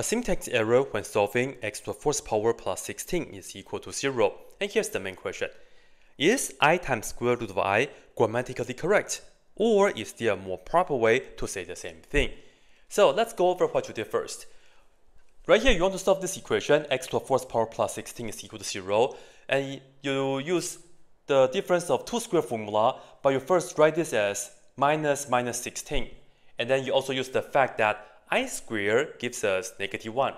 A syntax error when solving x to the fourth power plus 16 is equal to 0. And here's the main question. Is i times square root of i grammatically correct? Or is there a more proper way to say the same thing? So let's go over what you did first. Right here, you want to solve this equation, x to the fourth power plus 16 is equal to 0. And you use the difference of two square formula, but you first write this as minus minus 16. And then you also use the fact that i squared gives us negative 1.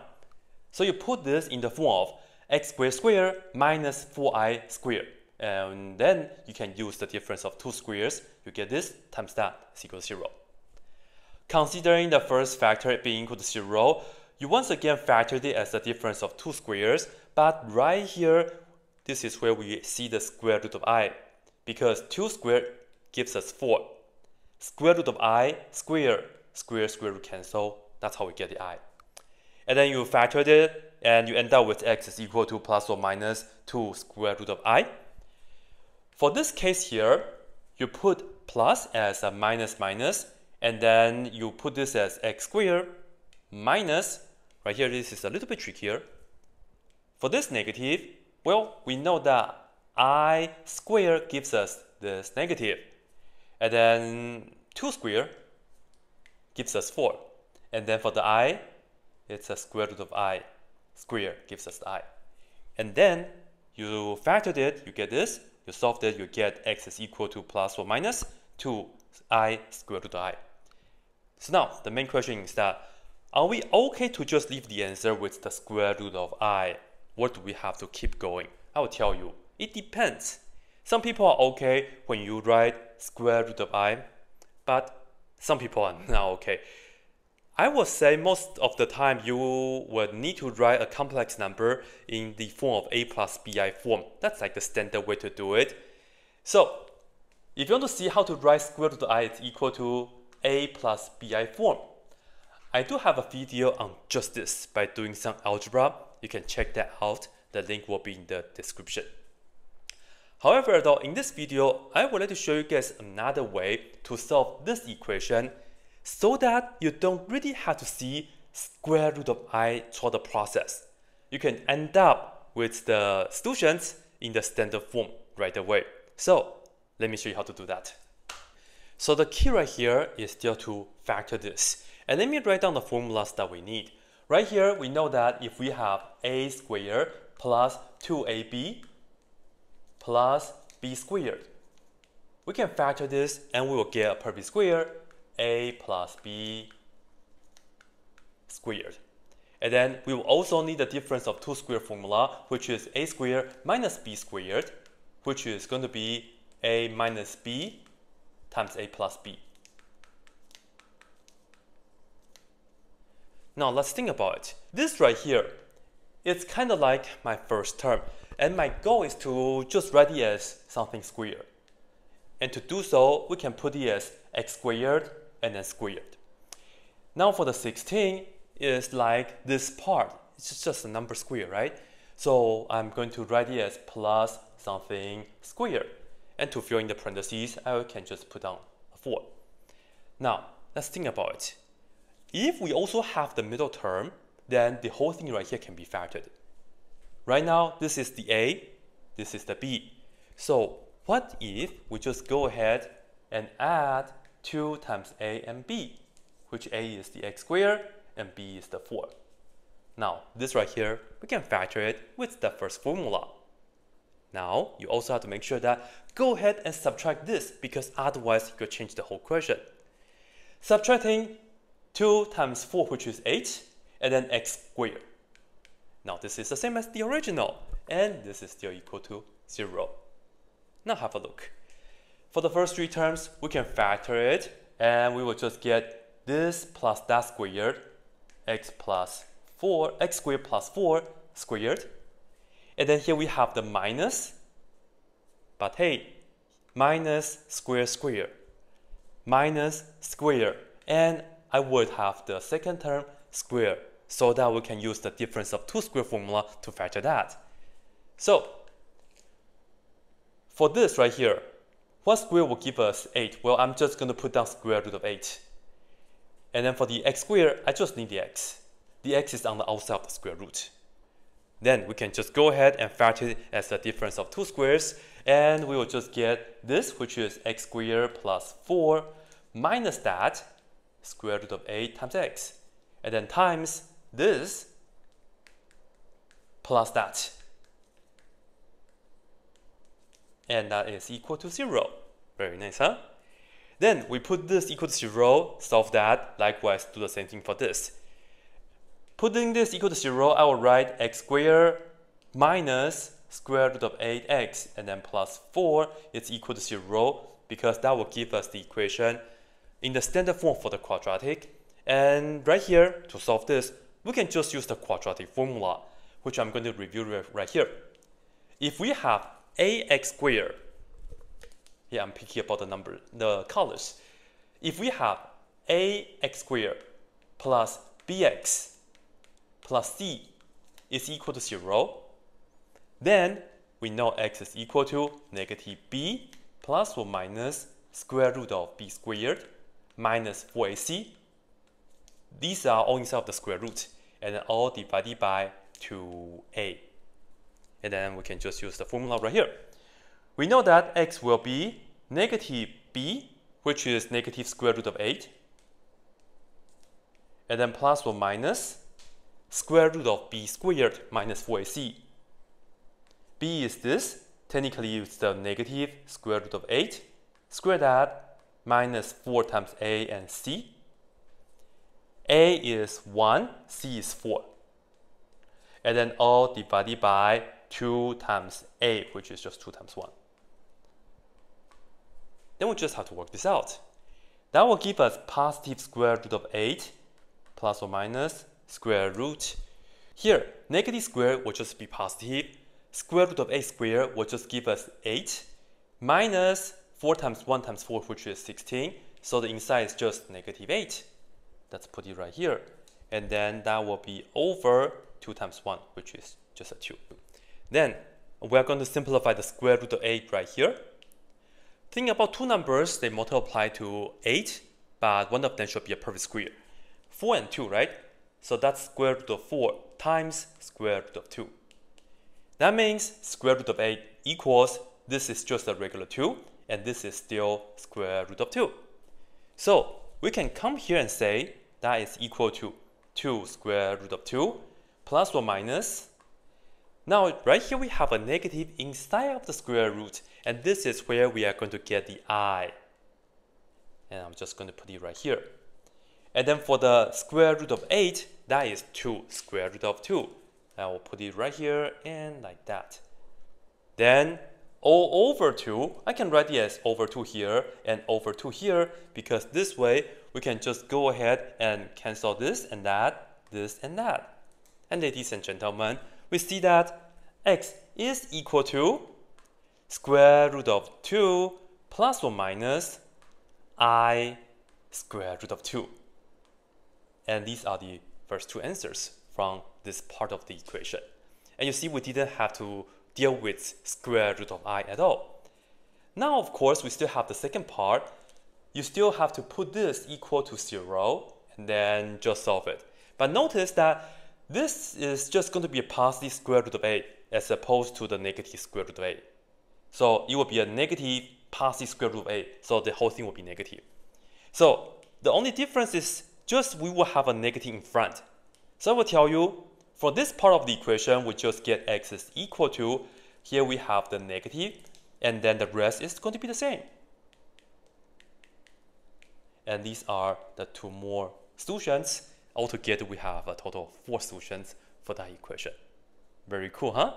So you put this in the form of x squared squared minus 4i squared. And then you can use the difference of two squares. You get this times that is equal to 0. Considering the first factor being equal to 0, you once again factored it as the difference of two squares. But right here, this is where we see the square root of i. Because 2 squared gives us 4. Square root of i square, square, square root cancel, that's how we get the i. And then you factored it, and you end up with x is equal to plus or minus 2 square root of i. For this case here, you put plus as a minus minus, and then you put this as x squared minus, right here this is a little bit trickier. For this negative, well, we know that i squared gives us this negative, and then 2 squared gives us 4. And then for the i, it's a square root of i. Square gives us i. And then you factored it, you get this. You solved it, you get x is equal to plus or minus 2i square root of i. So now, the main question is that, are we okay to just leave the answer with the square root of i? Or do we have to keep going? I will tell you, it depends. Some people are okay when you write square root of i, but some people are not okay. I would say most of the time you would need to write a complex number in the form of a plus bi form. That's like the standard way to do it. So if you want to see how to write square root of i is equal to a plus bi form, I do have a video on just this by doing some algebra. You can check that out. The link will be in the description. However, though, in this video, I would like to show you guys another way to solve this equation so that you don't really have to see square root of i throughout the process. You can end up with the solutions in the standard form right away. So let me show you how to do that. So the key right here is still to factor this. And let me write down the formulas that we need. Right here, we know that if we have a squared plus 2ab plus b squared, we can factor this and we will get a perfect square a plus b squared. And then we will also need the difference of two square formula, which is a squared minus b squared, which is going to be a minus b times a plus b. Now let's think about it. This right here, it's kind of like my first term. And my goal is to just write it as something squared. And to do so, we can put it as x squared and then squared. Now for the 16, it's like this part. It's just a number square, right? So I'm going to write it as plus something squared. And to fill in the parentheses, I can just put down a 4. Now, let's think about it. If we also have the middle term, then the whole thing right here can be factored. Right now, this is the A, this is the B. So what if we just go ahead and add 2 times a and b, which a is the x squared and b is the 4. Now, this right here, we can factor it with the first formula. Now, you also have to make sure that go ahead and subtract this because otherwise you could change the whole question. Subtracting 2 times 4, which is 8, and then x squared. Now, this is the same as the original, and this is still equal to 0. Now have a look. For the first three terms, we can factor it, and we will just get this plus that squared, x plus 4, x squared plus 4 squared. And then here we have the minus, but hey, minus square square, minus square, and I would have the second term square, so that we can use the difference of two square formula to factor that. So, for this right here, what square will give us 8? Well, I'm just going to put down square root of 8. And then for the x squared, I just need the x. the x is on the outside of the square root. Then we can just go ahead and factor it as the difference of two squares, and we will just get this, which is x squared plus 4 minus that, square root of 8 times x, and then times this plus that. And that is equal to 0. Very nice, huh? Then we put this equal to 0, solve that, likewise do the same thing for this. Putting this equal to 0, I will write x squared minus square root of 8x and then plus 4 is equal to 0 because that will give us the equation in the standard form for the quadratic. And right here, to solve this, we can just use the quadratic formula, which I'm going to review right here. If we have ax squared, here I'm picking about the number, the colors. If we have ax squared plus bx plus c is equal to 0, then we know x is equal to negative b plus or minus square root of b squared minus 4ac. These are all inside of the square root and all divided by 2a. And then we can just use the formula right here. We know that x will be negative b, which is negative square root of 8, and then plus or minus square root of b squared minus 4ac. b is this, technically it's the negative square root of 8, square that, minus 4 times a and c. a is 1, c is 4. And then all divided by 2 times a, which is just 2 times 1. Then we just have to work this out. That will give us positive square root of 8 plus or minus square root. Here, negative square will just be positive. Square root of 8 squared will just give us 8 minus 4 times 1 times 4, which is 16. So the inside is just negative 8. Let's put it right here. And then that will be over 2 times 1, which is just a 2. Then we are going to simplify the square root of 8 right here. Think about two numbers, they multiply to 8, but one of them should be a perfect square. 4 and 2, right? So that's square root of 4 times square root of 2. That means square root of 8 equals, this is just a regular 2, and this is still square root of 2. So we can come here and say that is equal to 2 square root of 2 plus or minus. Now right here we have a negative inside of the square root, and this is where we are going to get the i. And I'm just going to put it right here. And then for the square root of 8, that is 2 square root of 2. I will put it right here and like that. Then all over 2, I can write it as over 2 here and over 2 here because this way we can just go ahead and cancel this and that, this and that. And ladies and gentlemen, we see that x is equal to square root of 2 plus or minus i square root of 2. And these are the first two answers from this part of the equation. And you see we didn't have to deal with square root of i at all. Now, of course, we still have the second part. You still have to put this equal to 0 and then just solve it. But notice that this is just going to be a positive square root of 8 as opposed to the negative square root of 8. So it will be a negative positive square root of 8. So the whole thing will be negative. So the only difference is just we will have a negative in front. So I will tell you, for this part of the equation, we just get x is equal to, here we have the negative, and then the rest is going to be the same. And these are the two more solutions. Altogether, we have a total of four solutions for that equation. Very cool, huh?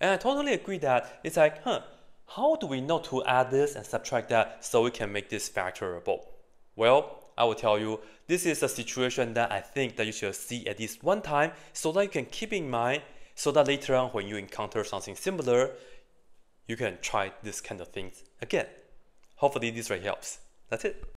And I totally agree that it's like, huh, how do we know to add this and subtract that so we can make this factorable? Well, I will tell you, this is a situation that I think that you should see at least one time so that you can keep in mind so that later on when you encounter something similar, you can try this kind of things again. Hopefully this really helps. That's it.